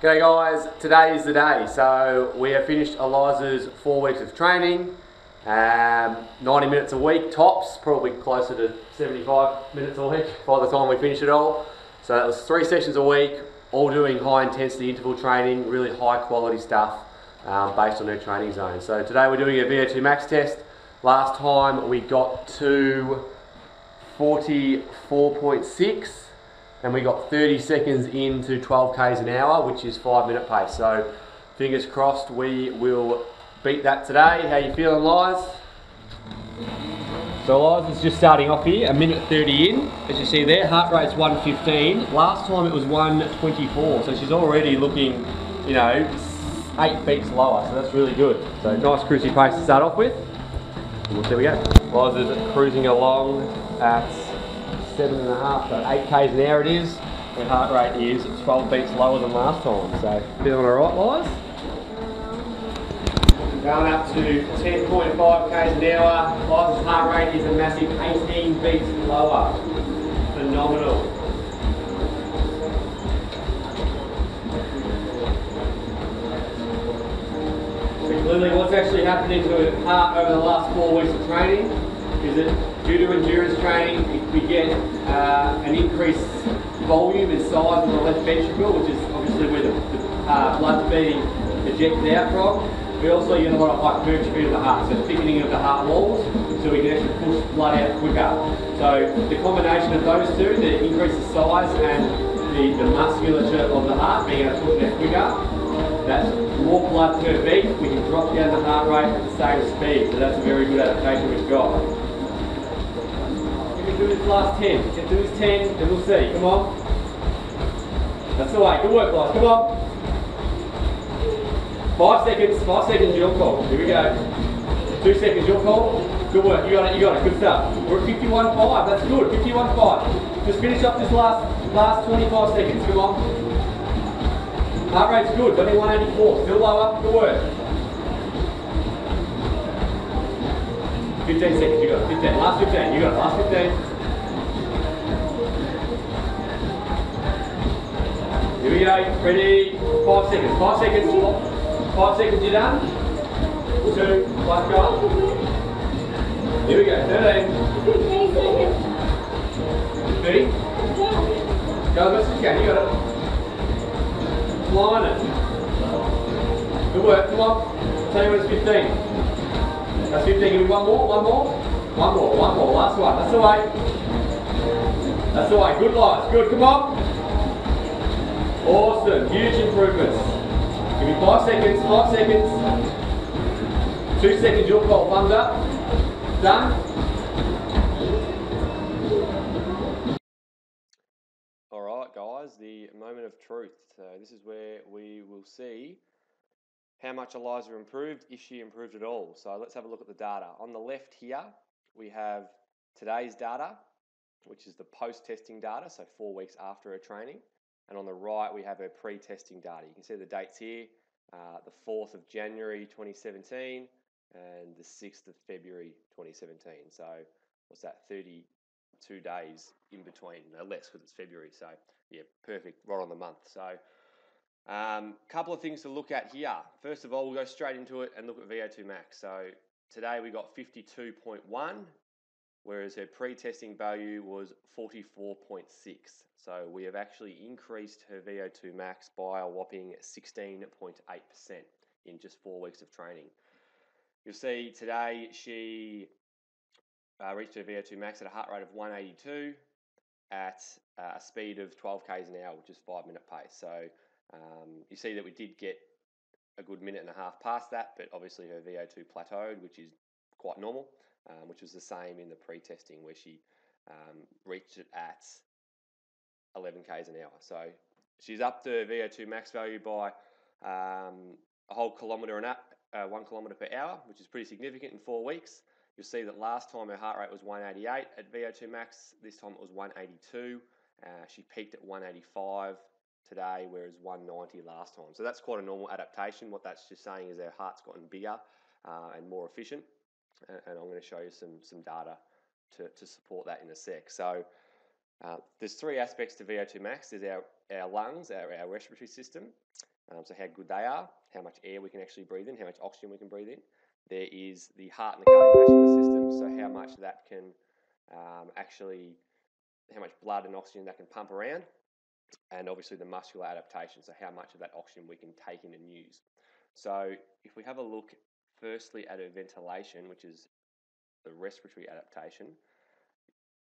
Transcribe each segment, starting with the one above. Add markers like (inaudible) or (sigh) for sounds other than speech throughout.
G'day guys, today is the day. So we have finished Eliza's four weeks of training, um, 90 minutes a week tops, probably closer to 75 minutes a week (laughs) by the time we finish it all. So that was three sessions a week, all doing high intensity interval training, really high quality stuff um, based on her training zone. So today we're doing a VO2 max test. Last time we got to 44.6 and we got 30 seconds into 12 k's an hour, which is five minute pace. So fingers crossed we will beat that today. How you feeling, Liz? So Liz is just starting off here, a minute 30 in, as you see there. Heart rate's 115. Last time it was 124, so she's already looking, you know, eight beats lower, so that's really good. So nice cruisy pace to start off with. We'll see we go. Liz is cruising along at seven and a half, so eight k's an hour it is. Her heart rate is 12 beats lower than last time, so feeling alright, Liz? Going up to 10.5 k's an hour. Liz's heart rate is a massive 18 beats lower. Phenomenal. So clearly what's actually happening to her heart over the last four weeks of training is that due to endurance training we get uh, an increased volume and size of the left ventricle which is obviously where the, the uh, blood's being ejected out from. We also get a lot of hypertrophy of the heart, so thickening of the heart walls, so we can actually push blood out quicker. So the combination of those two, the increase increased size and the, the musculature of the heart, being able to push it out quicker, that's more blood per beat. We can drop down the heart rate at the same speed, so that's a very good adaptation we've got. Do this last 10. We can do this 10, and we'll see. Come on. That's the way. Good work, guys. Come on. Five seconds, five seconds, your call. Here we go. Two seconds, your call. Good work, you got it, you got it, good stuff. We're at 51.5, that's good, 51.5. Just finish up this last last 25 seconds, come on. Heart rate's good, got 184, still lower, good work. 15 seconds, you got it, 15, last 15, you got it, last 15. Here ready, five seconds, five seconds. Five seconds, you done? Two, one, go. Here we go, 13. Ready? Go as best as you can, you got it. Flying it. Good work, come on. Tell you when it's 15. That's 15, give me one more, one more. One more, one more, last one. That's the way. That's the way, good Liz, good, come on. Awesome, huge improvements. Give me five seconds, five seconds. Two seconds, your call, thumbs up. Done? All right, guys, the moment of truth. So this is where we will see how much Eliza improved, if she improved at all. So let's have a look at the data. On the left here, we have today's data, which is the post-testing data, so four weeks after her training. And on the right, we have her pre-testing data. You can see the dates here, uh, the 4th of January 2017 and the 6th of February 2017. So what's that, 32 days in between, no less because it's February. So yeah, perfect, right on the month. So a um, couple of things to look at here. First of all, we'll go straight into it and look at VO2 max. So today we got 52.1, whereas her pre-testing value was 44.6. So we have actually increased her VO2 max by a whopping 16.8% in just four weeks of training. You'll see today she uh, reached her VO2 max at a heart rate of 182 at uh, a speed of 12 k's an hour, which is five minute pace. So um, you see that we did get a good minute and a half past that, but obviously her VO2 plateaued, which is quite normal, um, which was the same in the pre-testing where she um, reached it at 11 k's an hour. So she's up to VO2 max value by um, a whole kilometre and up, uh, one kilometre per hour, which is pretty significant in four weeks. You'll see that last time her heart rate was 188 at VO2 max. This time it was 182. Uh, she peaked at 185 today, whereas 190 last time. So that's quite a normal adaptation. What that's just saying is her heart's gotten bigger uh, and more efficient. And I'm going to show you some some data to, to support that in a sec. So uh, there's three aspects to VO2 max. There's our our lungs, our, our respiratory system, um, so how good they are, how much air we can actually breathe in, how much oxygen we can breathe in. There is the heart and the cardiovascular system, so how much that can um, actually, how much blood and oxygen that can pump around, and obviously the muscular adaptation, so how much of that oxygen we can take in and use. So if we have a look firstly at her ventilation, which is the respiratory adaptation,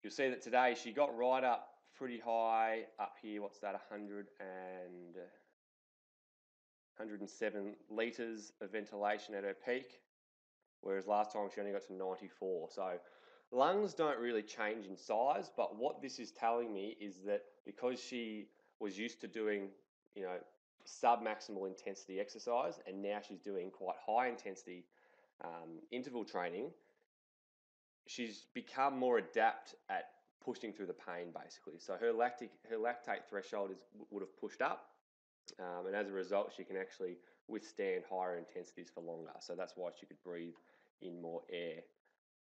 you'll see that today she got right up pretty high up here. What's that? 100 and 107 litres of ventilation at her peak, whereas last time she only got to 94. So lungs don't really change in size, but what this is telling me is that because she was used to doing, you know, sub-maximal intensity exercise, and now she's doing quite high intensity um, interval training, she's become more adept at pushing through the pain basically. So her lactic her lactate threshold is would have pushed up, um, and as a result, she can actually withstand higher intensities for longer. So that's why she could breathe in more air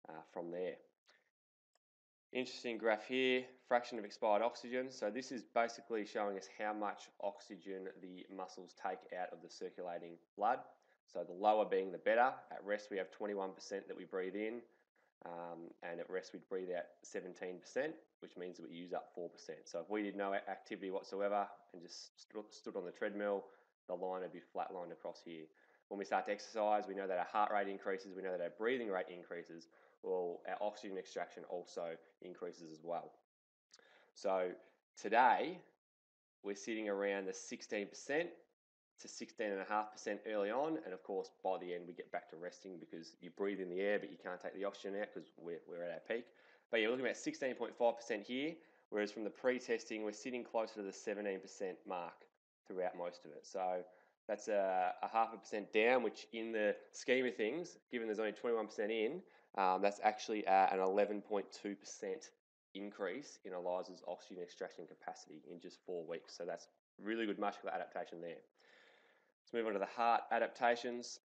uh, from there. Interesting graph here, fraction of expired oxygen. So this is basically showing us how much oxygen the muscles take out of the circulating blood. So the lower being the better. At rest we have 21% that we breathe in, um, and at rest we'd breathe out 17%, which means that we use up 4%. So if we did no activity whatsoever and just stood on the treadmill, the line would be flatlined across here. When we start to exercise, we know that our heart rate increases, we know that our breathing rate increases, well, our oxygen extraction also increases as well. So today, we're sitting around the 16% to 16.5% early on, and of course, by the end, we get back to resting because you breathe in the air, but you can't take the oxygen out because we're, we're at our peak. But you're looking at 16.5% here, whereas from the pre testing, we're sitting closer to the 17% mark throughout most of it. So that's a, a, half a percent down, which in the scheme of things, given there's only 21% in, um, that's actually an 11.2% increase in Eliza's oxygen extraction capacity in just four weeks. So that's really good muscular adaptation there. Let's move on to the heart adaptations.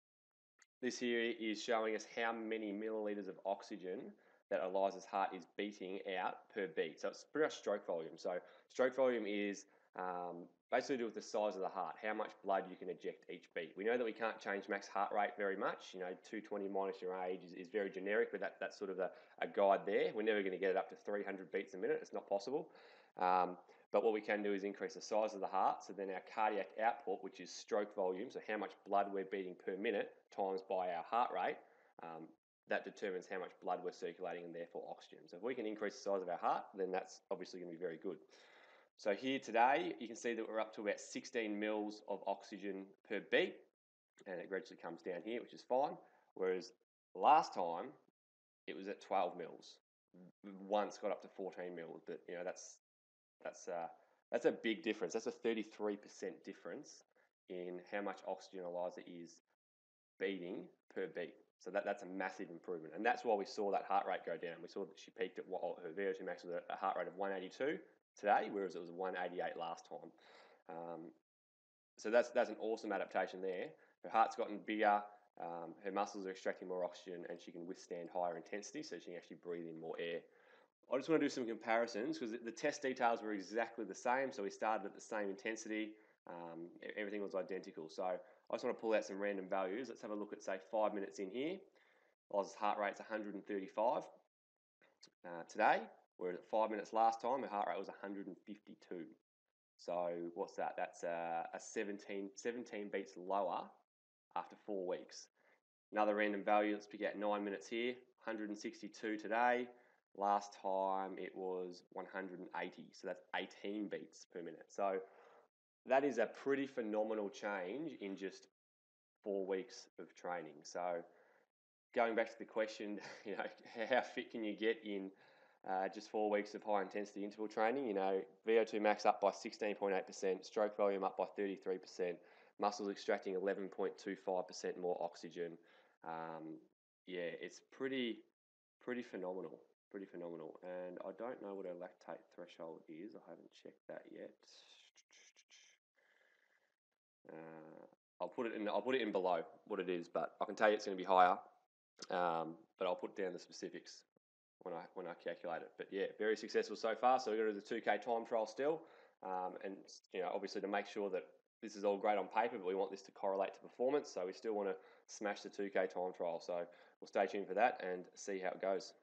This here is showing us how many milliliters of oxygen that Eliza's heart is beating out per beat. So it's pretty much stroke volume. So stroke volume is um, basically do with the size of the heart, how much blood you can eject each beat. We know that we can't change max heart rate very much. You know, 220 minus your age is, is very generic, but that, that's sort of a, a guide there. We're never going to get it up to 300 beats a minute. It's not possible. Um, but what we can do is increase the size of the heart. So then our cardiac output, which is stroke volume, so how much blood we're beating per minute times by our heart rate, um, that determines how much blood we're circulating and therefore oxygen. So if we can increase the size of our heart, then that's obviously going to be very good. So here today, you can see that we're up to about 16 mils of oxygen per beat, and it gradually comes down here, which is fine. Whereas last time, it was at 12 mils. Once got up to 14 mils, but you know that's that's uh, that's a big difference. That's a 33% difference in how much oxygen Eliza is beating per beat. So that, that's a massive improvement. And that's why we saw that heart rate go down. We saw that she peaked at what her VO2 max was a heart rate of 182 today, whereas it was 188 last time. Um, so that's that's an awesome adaptation there. Her heart's gotten bigger, um, her muscles are extracting more oxygen, and she can withstand higher intensity, so she can actually breathe in more air. I just want to do some comparisons because the test details were exactly the same. So we started at the same intensity, um, everything was identical. So I just want to pull out some random values. Let's have a look at, say, five minutes in here. Oz's heart rate's 135 uh, today. Whereas at five minutes last time, her heart rate was 152. So what's that? That's a, a 17, 17 beats lower after four weeks. Another random value, let's pick out nine minutes here. 162 today. Last time it was 180. So that's 18 beats per minute. So that is a pretty phenomenal change in just four weeks of training. So going back to the question, (laughs) you know, how fit can you get in uh, just four weeks of high intensity interval training. You know, VO2 max up by 16.8%, stroke volume up by 33%, muscles extracting 11.25% more oxygen. Um, yeah, it's pretty, pretty phenomenal. Pretty phenomenal. And I don't know what our lactate threshold is. I haven't checked that yet. Uh, I'll put it in. I'll put it in below what it is, but I can tell you it's going to be higher. Um, but I'll put down the specifics when I when I calculate it. But yeah, very successful so far. So we're going to do the 2K time trial still. Um, and you know, obviously, to make sure that this is all great on paper, but we want this to correlate to performance. So we still want to smash the 2K time trial. So we'll stay tuned for that and see how it goes.